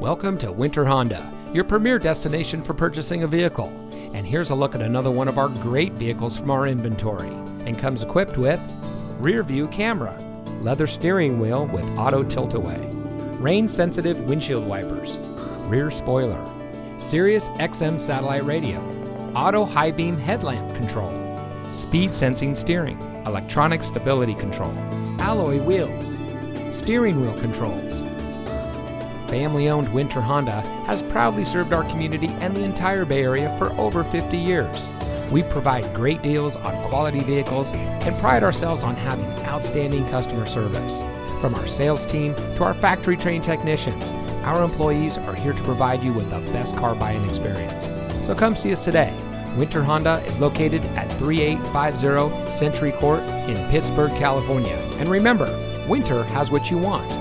Welcome to Winter Honda, your premier destination for purchasing a vehicle. And here's a look at another one of our great vehicles from our inventory. And comes equipped with rear view camera, leather steering wheel with auto tilt away, rain sensitive windshield wipers, rear spoiler, Sirius XM satellite radio, auto high beam headlamp control, speed sensing steering, electronic stability control, alloy wheels, steering wheel controls. Family owned Winter Honda has proudly served our community and the entire Bay Area for over 50 years. We provide great deals on quality vehicles and pride ourselves on having outstanding customer service. From our sales team to our factory trained technicians, our employees are here to provide you with the best car buying experience. So come see us today. Winter Honda is located at 3850 Century Court in Pittsburg, California. And remember, winter has what you want